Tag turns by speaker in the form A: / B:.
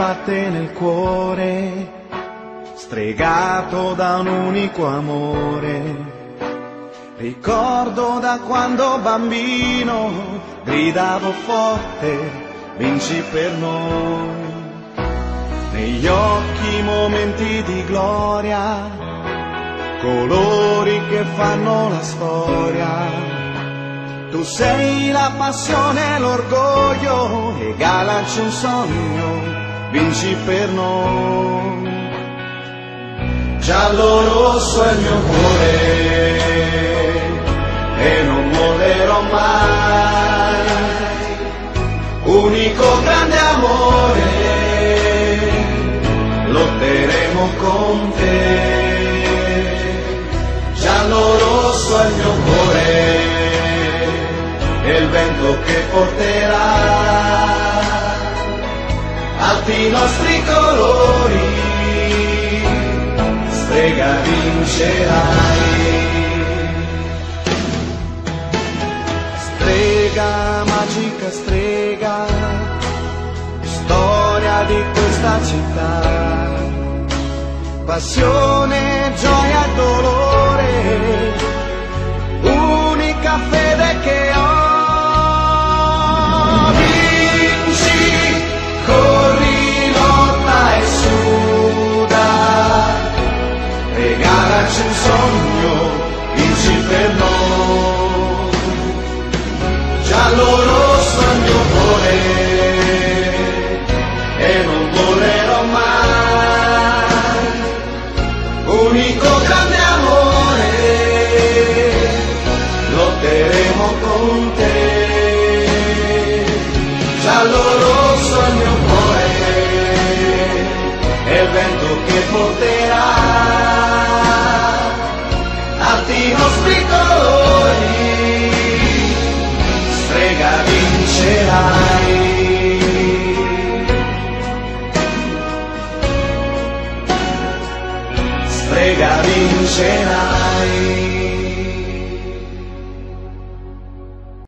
A: batte nel cuore, stregato da un unico amore. Ricordo da quando bambino gridavo forte, vinci per noi. Negli occhi momenti di gloria, colori che fanno la storia. Tu sei la passione l'orgoglio, regalaci un sogno, vinci per noi. Giallo rosso è il mio cuore e non mollerò mai. Unico grande amore, lotteremo con te. Vento che porterà alti i nostri colori, strega vincerai. Strega, magica strega, storia di questa città, passione, gioia dolore, con te. Giallo rosso il mio cuore e il vento che porterà alti i nostri colori strega vincerai. Strega vincerai.